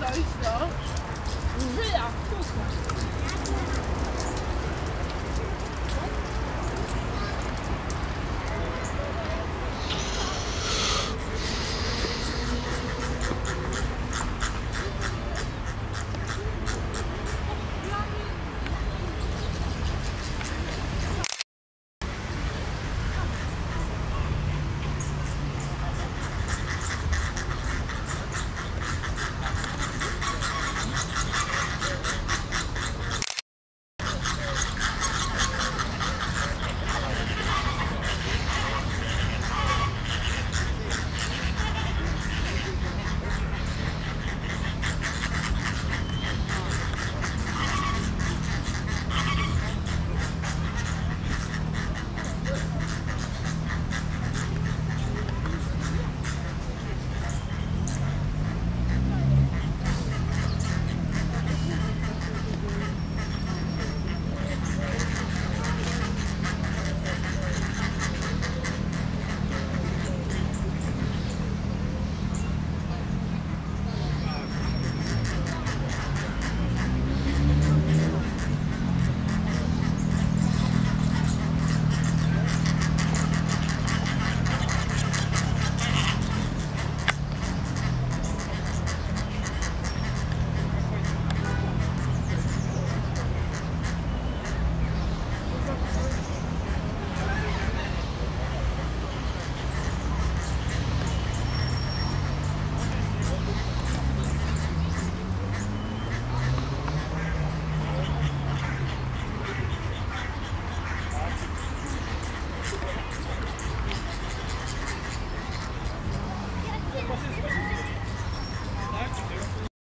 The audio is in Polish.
Dojść do... Wyja! Kuchnia!